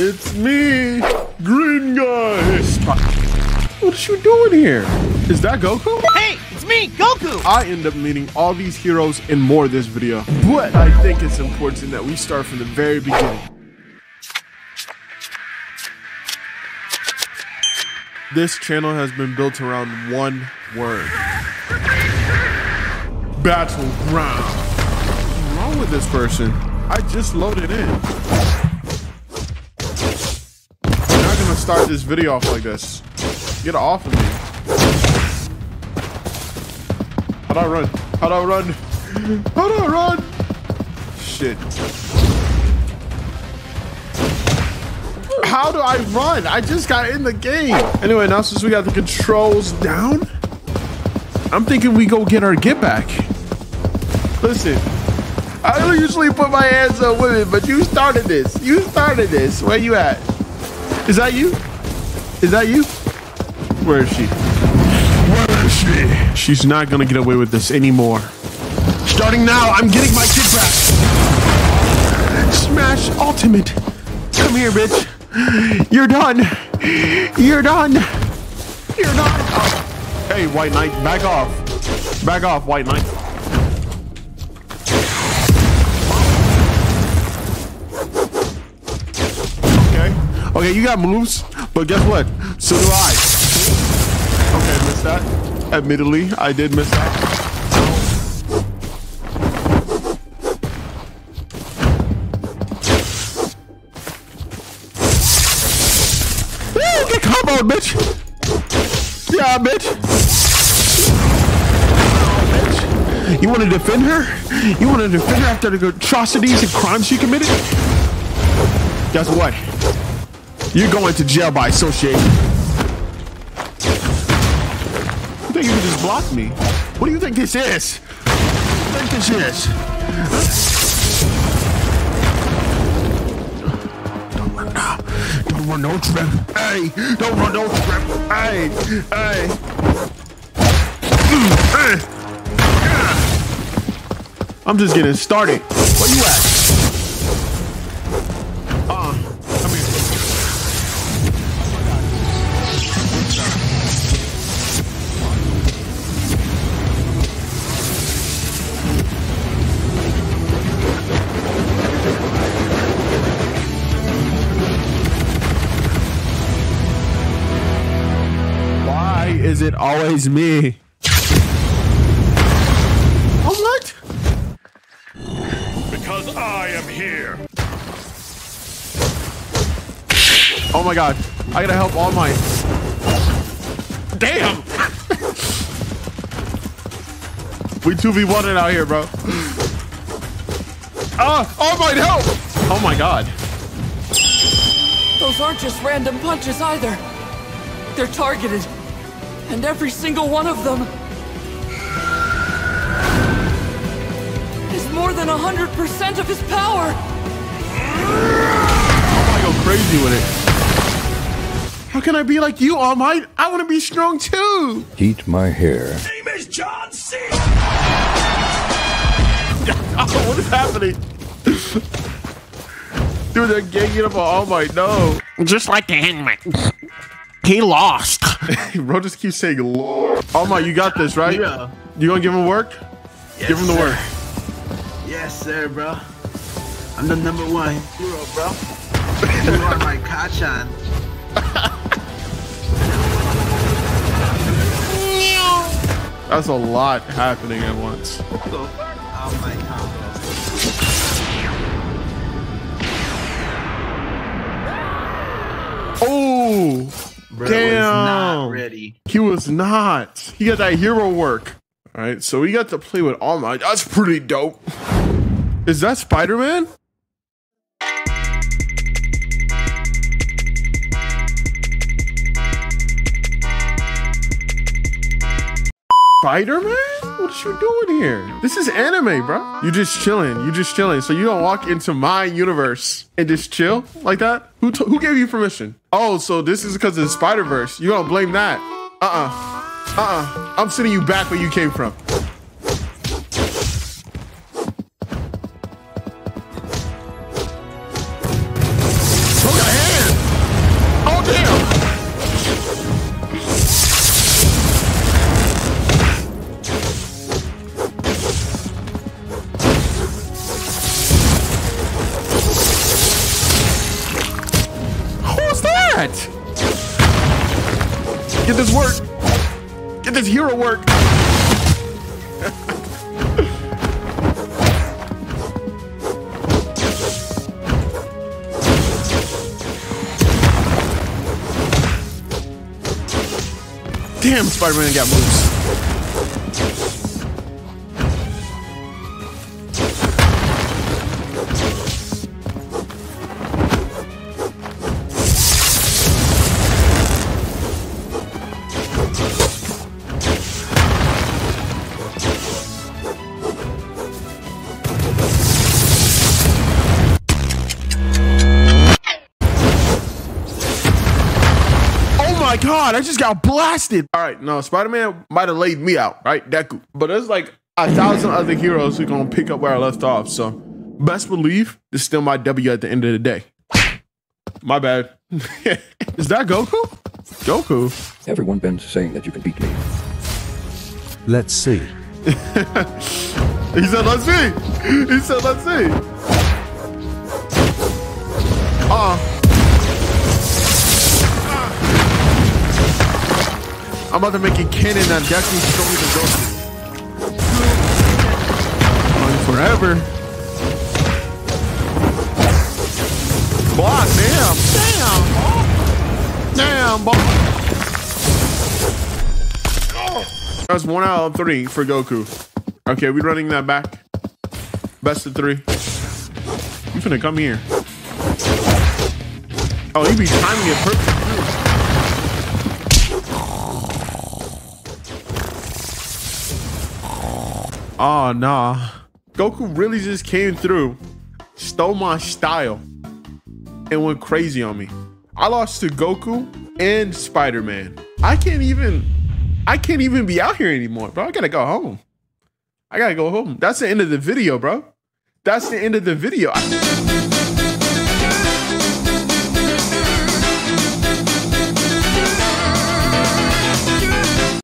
It's me, green guy. What are you doing here? Is that Goku? Hey, it's me, Goku! I end up meeting all these heroes and more this video. But I think it's important that we start from the very beginning. This channel has been built around one word. Battleground. What's wrong with this person? I just loaded in. I'm not gonna start this video off like this. Get off of me. How do I run? How do I run? How do I run? Shit. How do I run? I just got in the game. Anyway, now since we got the controls down, I'm thinking we go get our get back. Listen, I don't usually put my hands on women, but you started this. You started this. Where you at? Is that you? Is that you? Where is she? Where is she? She's not gonna get away with this anymore. Starting now, I'm getting my kid back. Smash Ultimate. Come here, bitch. You're done. You're done. You're done. Hey, White Knight, back off. Back off, White Knight. Okay. You got moves, but guess what? So do I. Okay, missed that. Admittedly, I did miss that. Get comboed, bitch. Yeah, bitch. Bitch. You want to defend her? You want to defend her after the atrocities and crimes she committed? Guess what? You're going to jail by association. You think you can just block me? What do you think this is? What do you think this is? Don't run now. Don't run no trip. Hey, don't run no trip. Hey, hey. Mm. I'm just getting started. Where you at? Is it always me? Oh, what? Because I am here. Oh my god. I gotta help all my. Damn! we 2v1 it out here, bro. Ah! All Might, help! Oh my god. Those aren't just random punches either. They're targeted. And every single one of them is more than 100% of his power. I go crazy with it. How can I be like you, All Might? I want to be strong too. Heat my hair. Name is John C. Oh, what is happening? Dude, they're ganging up on All Might. No. Just like the hangman. He lost. Bro just keeps saying Lord. Might, you got this, right? Yeah. You gonna give him work? Yes, give him the sir. work. Yes, sir, bro. I'm the number one hero, bro. you are my Kacchan. That's a lot happening at once. So, oh my combos. Oh, Bro Damn. Not ready. he was not. He got that hero work. All right, so we got to play with All Might. That's pretty dope. Is that Spider Man? Spider Man? What you doing here? This is anime, bro. You just chilling. You just chilling. So you don't walk into my universe and just chill like that? Who who gave you permission? Oh, so this is because of the Spider Verse. You don't blame that? Uh uh. Uh uh. I'm sending you back where you came from. Get this work. Get this hero work. Damn, Spider-Man got moves. God, I just got blasted. All right, no, Spider-Man might have laid me out, right? Deku. But there's like a thousand other heroes who gonna pick up where I left off. So best believe this is still my W at the end of the day. My bad. is that Goku? Goku. Everyone been saying that you can beat me. Let's see. He said, let's see. He said, let's see. Uh. I'm about to make it canon that Deku stronger than Goku. On forever. Boy, damn. Damn. Damn, boy. That's one out of three for Goku. Okay, we running that back. Best of three. You finna come here. Oh, you be timing it perfect. Oh, nah. Goku really just came through, stole my style, and went crazy on me. I lost to Goku and Spider-Man. I can't even, I can't even be out here anymore, bro. I gotta go home. I gotta go home. That's the end of the video, bro. That's the end of the video. I-